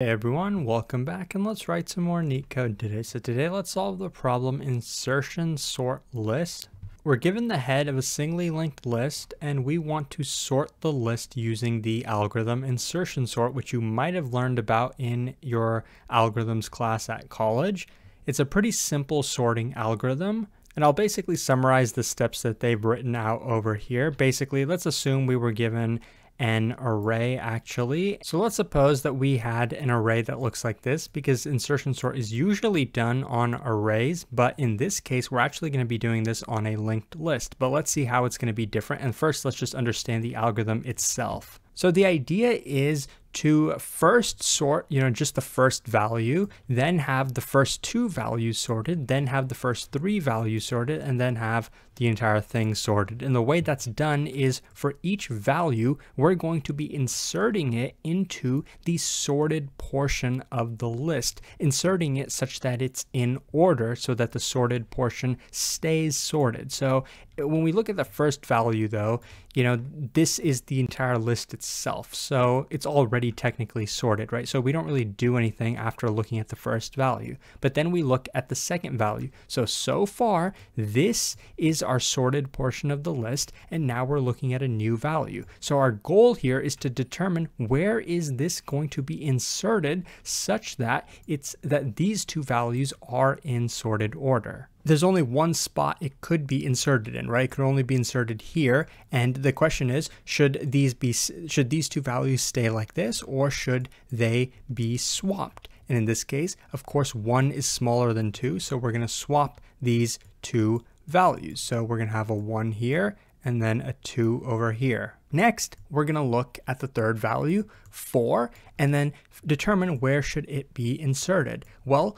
Hey everyone, welcome back and let's write some more neat code today. So today let's solve the problem insertion sort list. We're given the head of a singly linked list and we want to sort the list using the algorithm insertion sort, which you might have learned about in your algorithms class at college. It's a pretty simple sorting algorithm. And I'll basically summarize the steps that they've written out over here. Basically, let's assume we were given an array actually. So let's suppose that we had an array that looks like this because insertion sort is usually done on arrays, but in this case, we're actually going to be doing this on a linked list. But let's see how it's going to be different. And first, let's just understand the algorithm itself. So the idea is to first sort, you know, just the first value, then have the first two values sorted, then have the first three values sorted, and then have the entire thing sorted. And the way that's done is for each value, we're going to be inserting it into the sorted portion of the list, inserting it such that it's in order so that the sorted portion stays sorted. So when we look at the first value though, you know, this is the entire list itself. So it's already technically sorted, right? So we don't really do anything after looking at the first value. But then we look at the second value. So, so far, this is our sorted portion of the list. And now we're looking at a new value. So our goal here is to determine where is this going to be inserted such that it's that these two values are in sorted order there's only one spot it could be inserted in, right? It could only be inserted here. And the question is, should these be should these two values stay like this or should they be swapped? And in this case, of course, one is smaller than two, so we're going to swap these two values. So we're going to have a one here and then a two over here. Next, we're going to look at the third value, 4, and then determine where should it be inserted. Well,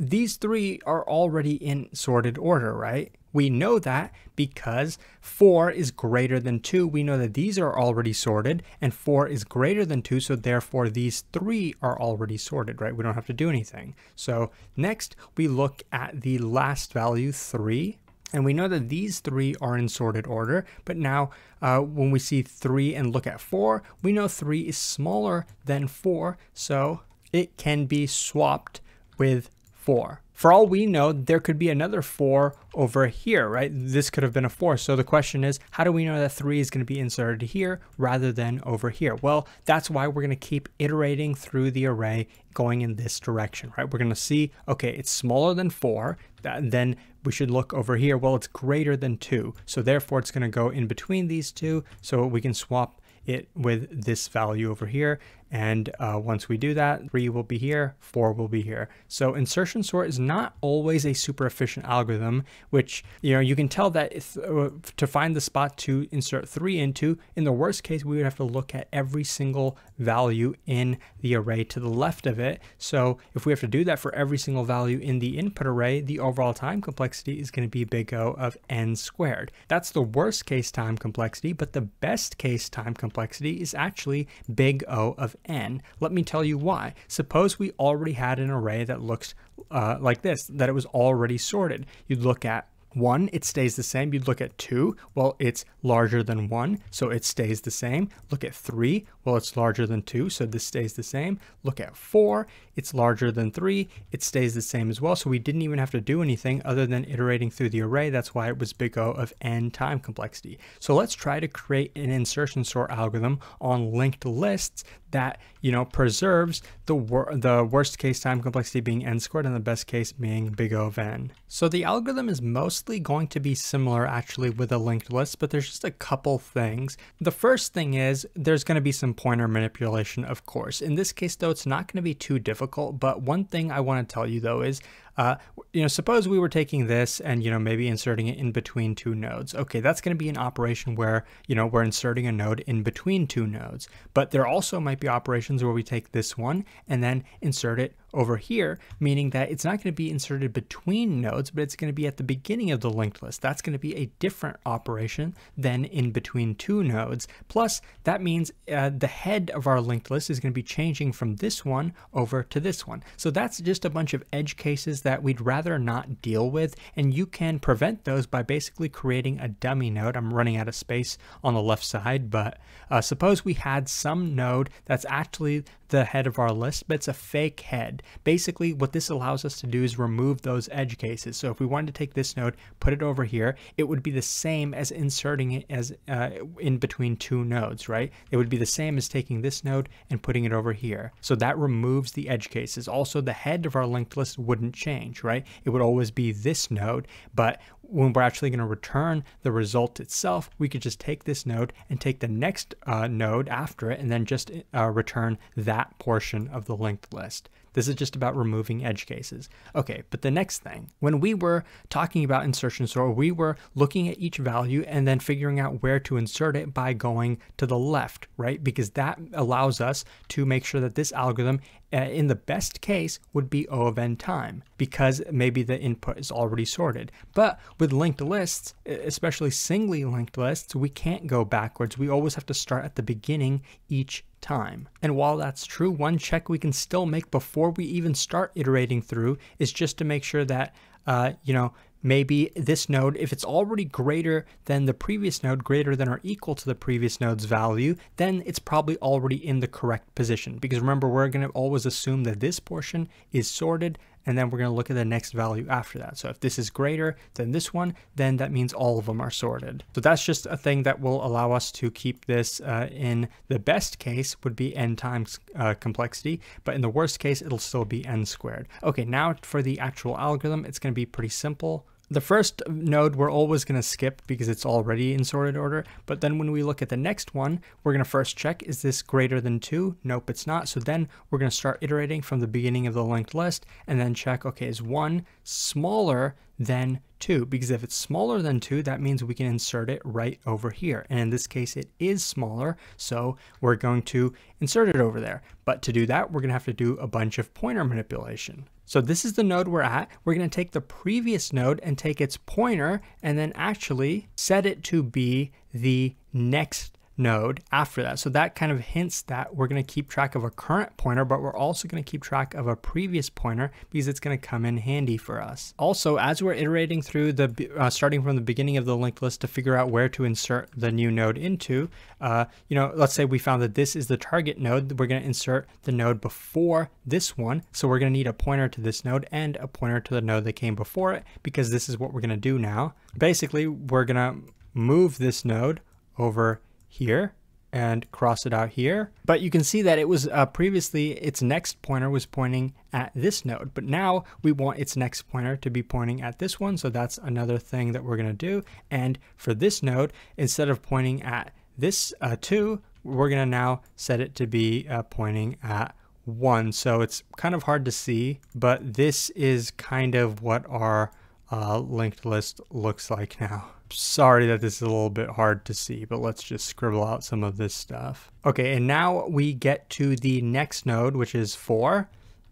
these three are already in sorted order, right? We know that because 4 is greater than 2. We know that these are already sorted, and 4 is greater than 2, so therefore these three are already sorted, right? We don't have to do anything. So next, we look at the last value, 3. And we know that these three are in sorted order, but now uh, when we see 3 and look at 4, we know 3 is smaller than 4, so it can be swapped with 4. For all we know, there could be another 4 over here, right? This could have been a 4. So the question is, how do we know that 3 is going to be inserted here rather than over here? Well, that's why we're going to keep iterating through the array going in this direction, right? We're going to see, okay, it's smaller than 4. Then we should look over here. Well, it's greater than 2. So therefore, it's going to go in between these two. So we can swap it with this value over here. And uh, once we do that, 3 will be here, 4 will be here. So insertion sort is not always a super efficient algorithm, which, you know, you can tell that uh, to find the spot to insert 3 into, in the worst case, we would have to look at every single value in the array to the left of it. So if we have to do that for every single value in the input array, the overall time complexity is going to be big O of n squared. That's the worst case time complexity, but the best case time complexity is actually big O of n. Let me tell you why. Suppose we already had an array that looks uh, like this, that it was already sorted. You'd look at one, it stays the same. You'd look at two, well, it's larger than one, so it stays the same. Look at three, well, it's larger than two, so this stays the same. Look at four, it's larger than three, it stays the same as well. So we didn't even have to do anything other than iterating through the array. That's why it was big O of n time complexity. So let's try to create an insertion sort algorithm on linked lists that, you know, preserves the, wor the worst case time complexity being n squared and the best case being big O of n. So the algorithm is mostly going to be similar actually with a linked list, but there's just a couple things. The first thing is there's going to be some pointer manipulation, of course. In this case, though, it's not going to be too difficult, but one thing I want to tell you, though, is uh, you know, suppose we were taking this and, you know, maybe inserting it in between two nodes. Okay, that's going to be an operation where, you know, we're inserting a node in between two nodes. But there also might be operations where we take this one and then insert it over here, meaning that it's not going to be inserted between nodes, but it's going to be at the beginning of the linked list. That's going to be a different operation than in between two nodes. Plus, that means uh, the head of our linked list is going to be changing from this one over to this one. So that's just a bunch of edge cases that we'd rather not deal with, and you can prevent those by basically creating a dummy node. I'm running out of space on the left side, but uh, suppose we had some node that's actually the head of our list, but it's a fake head. Basically, what this allows us to do is remove those edge cases. So if we wanted to take this node, put it over here, it would be the same as inserting it as uh, in between two nodes, right? It would be the same as taking this node and putting it over here. So that removes the edge cases. Also, the head of our linked list wouldn't change, right? It would always be this node, but when we're actually going to return the result itself, we could just take this node and take the next uh, node after it and then just uh, return that portion of the linked list. This is just about removing edge cases. Okay, but the next thing, when we were talking about insertion sort, we were looking at each value and then figuring out where to insert it by going to the left, right? Because that allows us to make sure that this algorithm, uh, in the best case, would be O of n time because maybe the input is already sorted. But with linked lists, especially singly linked lists, we can't go backwards. We always have to start at the beginning each time. And while that's true, one check we can still make before we even start iterating through is just to make sure that, uh, you know, maybe this node, if it's already greater than the previous node, greater than or equal to the previous node's value, then it's probably already in the correct position. Because remember, we're going to always assume that this portion is sorted and then we're going to look at the next value after that. So if this is greater than this one, then that means all of them are sorted. So that's just a thing that will allow us to keep this uh, in the best case would be n times uh, complexity, but in the worst case, it'll still be n squared. Okay, now for the actual algorithm, it's going to be pretty simple. The first node we're always going to skip because it's already in sorted order, but then when we look at the next one, we're going to first check, is this greater than 2? Nope, it's not. So then we're going to start iterating from the beginning of the linked list and then check, okay, is 1 smaller than 2? Because if it's smaller than 2, that means we can insert it right over here. And in this case, it is smaller, so we're going to insert it over there. But to do that, we're going to have to do a bunch of pointer manipulation. So this is the node we're at. We're going to take the previous node and take its pointer and then actually set it to be the next node after that. So that kind of hints that we're going to keep track of a current pointer, but we're also going to keep track of a previous pointer because it's going to come in handy for us. Also, as we're iterating through the, uh, starting from the beginning of the linked list to figure out where to insert the new node into, uh, you know, let's say we found that this is the target node, we're going to insert the node before this one. So we're going to need a pointer to this node and a pointer to the node that came before it because this is what we're going to do now. Basically, we're going to move this node over here and cross it out here. But you can see that it was uh, previously its next pointer was pointing at this node, but now we want its next pointer to be pointing at this one. So that's another thing that we're going to do. And for this node, instead of pointing at this uh, two, we're going to now set it to be uh, pointing at one. So it's kind of hard to see, but this is kind of what our uh, linked list looks like now. Sorry that this is a little bit hard to see, but let's just scribble out some of this stuff. Okay, and now we get to the next node, which is 4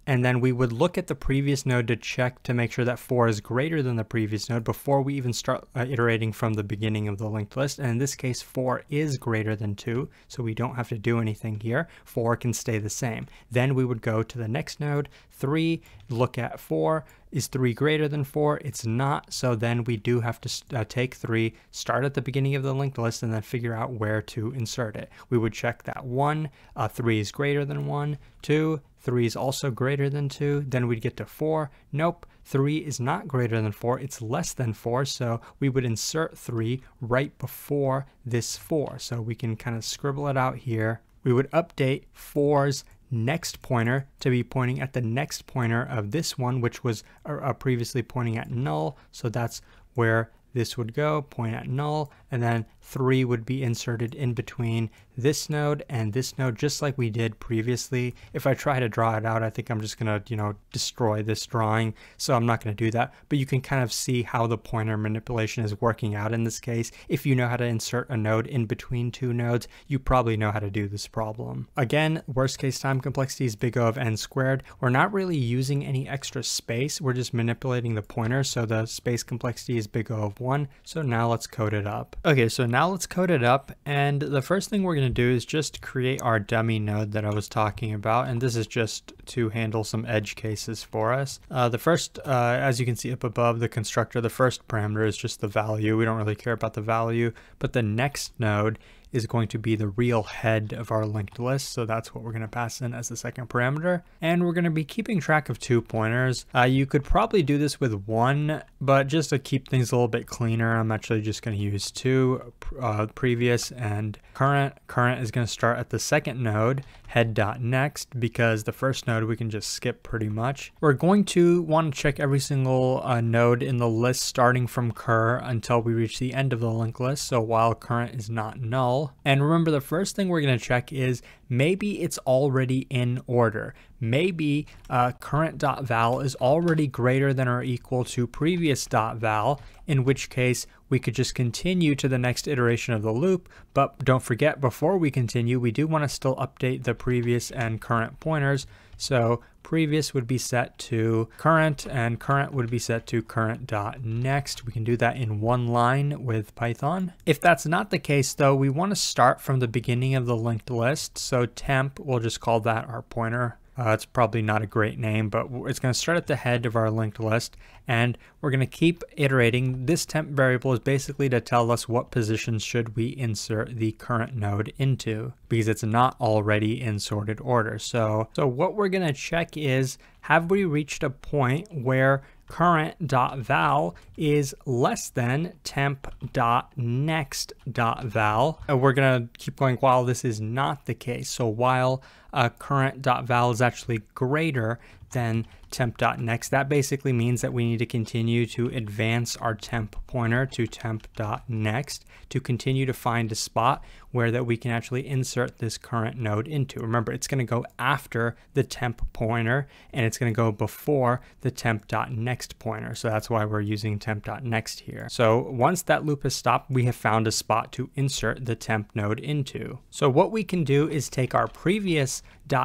and then we would look at the previous node to check to make sure that 4 is greater than the previous node before we even start uh, iterating from the beginning of the linked list. And in this case, 4 is greater than 2, so we don't have to do anything here. 4 can stay the same. Then we would go to the next node, 3, look at 4. Is 3 greater than 4? It's not, so then we do have to uh, take 3, start at the beginning of the linked list, and then figure out where to insert it. We would check that 1, uh, 3 is greater than 1, 2, 3 is also greater than 2. Then we'd get to 4. Nope, 3 is not greater than 4. It's less than 4. So we would insert 3 right before this 4. So we can kind of scribble it out here. We would update 4's next pointer to be pointing at the next pointer of this one, which was uh, previously pointing at null. So that's where this would go, point at null, and then 3 would be inserted in between this node and this node, just like we did previously. If I try to draw it out, I think I'm just to, you know, destroy this drawing, so I'm not to do that. But you can kind of see how the pointer manipulation is working out in this case. If you know how to insert a node in between two nodes, you probably know how to do this problem. Again, worst case time complexity is big O of n squared. We're not really using any extra space. We're just manipulating the pointer, so the space complexity is big O of 1. So now let's code it up. Okay, so now let's code it up. And the first thing we're going to do is just create our dummy node that I was talking about. And this is just to handle some edge cases for us. Uh, the first, uh, as you can see up above the constructor, the first parameter is just the value. We don't really care about the value, but the next node is going to be the real head of our linked list. So that's what we're going to pass in as the second parameter. And we're going to be keeping track of two pointers. Uh, you could probably do this with one, but just to keep things a little bit cleaner, I'm actually just going to use two, uh, previous and current. Current is going to start at the second node, head.next, because the first node we can just skip pretty much. We're going to want to check every single uh, node in the list starting from cur until we reach the end of the linked list. So while current is not null. And remember the first thing we're going to check is maybe it's already in order. Maybe uh, current.val is already greater than or equal to previous.val, in which case we could just continue to the next iteration of the loop. But don't forget, before we continue, we do want to still update the previous and current pointers. So previous would be set to current and current would be set to current.next. We can do that in one line with Python. If that's not the case though, we want to start from the beginning of the linked list. So temp, we'll just call that our pointer uh, it's probably not a great name, but it's going to start at the head of our linked list, and we're going to keep iterating. This temp variable is basically to tell us what positions should we insert the current node into, because it's not already in sorted order. So, so what we're going to check is, have we reached a point where current.val is less than temp.next.val. And we're going to keep going while this is not the case. So while uh, current.val is actually greater than temp.next. That basically means that we need to continue to advance our temp pointer to temp.next to continue to find a spot where that we can actually insert this current node into. Remember, it's going to go after the temp pointer and it's going to go before the temp.next pointer. So that's why we're using temp.next here. So once that loop has stopped, we have found a spot to insert the temp node into. So what we can do is take our previous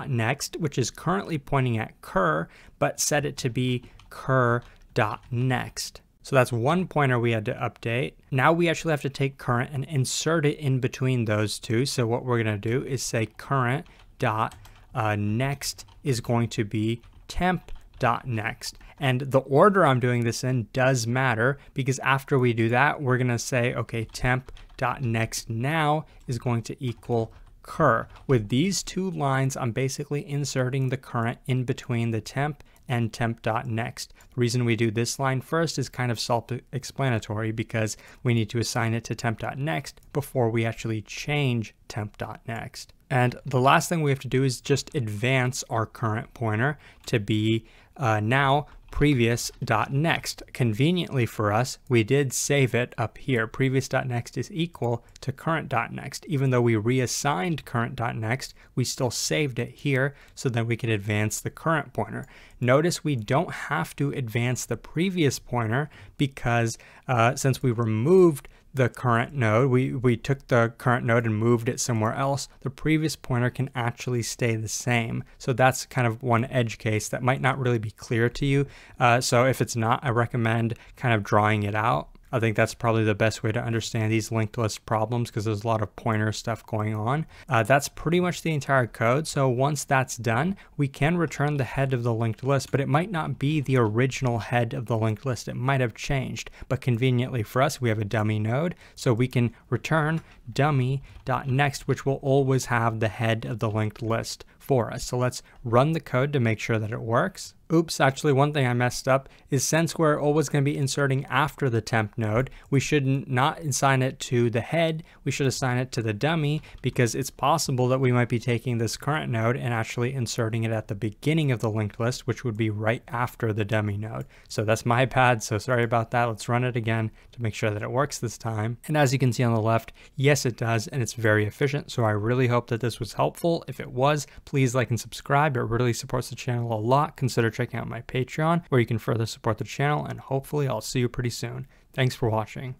.next, which is currently pointing at cur, but set it to be cur.next. So that's one pointer we had to update. Now we actually have to take current and insert it in between those two. So what we're going to do is say current dot uh, next is going to be temp dot next. And the order I'm doing this in does matter because after we do that, we're going to say, okay, temp dot next now is going to equal cur. With these two lines, I'm basically inserting the current in between the temp and temp.next. The reason we do this line first is kind of self-explanatory because we need to assign it to temp.next before we actually change temp.next. And the last thing we have to do is just advance our current pointer to be uh, now previous.next. Conveniently for us, we did save it up here. Previous.next is equal to current.next. Even though we reassigned current.next, we still saved it here so that we could advance the current pointer. Notice we don't have to advance the previous pointer because uh, since we removed the current node, we, we took the current node and moved it somewhere else, the previous pointer can actually stay the same. So that's kind of one edge case that might not really be clear to you. Uh, so if it's not, I recommend kind of drawing it out. I think that's probably the best way to understand these linked list problems because there's a lot of pointer stuff going on. Uh, that's pretty much the entire code. So once that's done, we can return the head of the linked list, but it might not be the original head of the linked list. It might have changed, but conveniently for us, we have a dummy node. So we can return dummy.next, which will always have the head of the linked list for us. So let's run the code to make sure that it works. Oops, actually one thing I messed up is since we're always going to be inserting after the temp node, we should not assign it to the head, we should assign it to the dummy because it's possible that we might be taking this current node and actually inserting it at the beginning of the linked list, which would be right after the dummy node. So that's my bad, so sorry about that. Let's run it again to make sure that it works this time. And as you can see on the left, yes it does, and it's very efficient, so I really hope that this was helpful. If it was, please like and subscribe. It really supports the channel a lot. Consider checking out my Patreon, where you can further support the channel, and hopefully I'll see you pretty soon. Thanks for watching.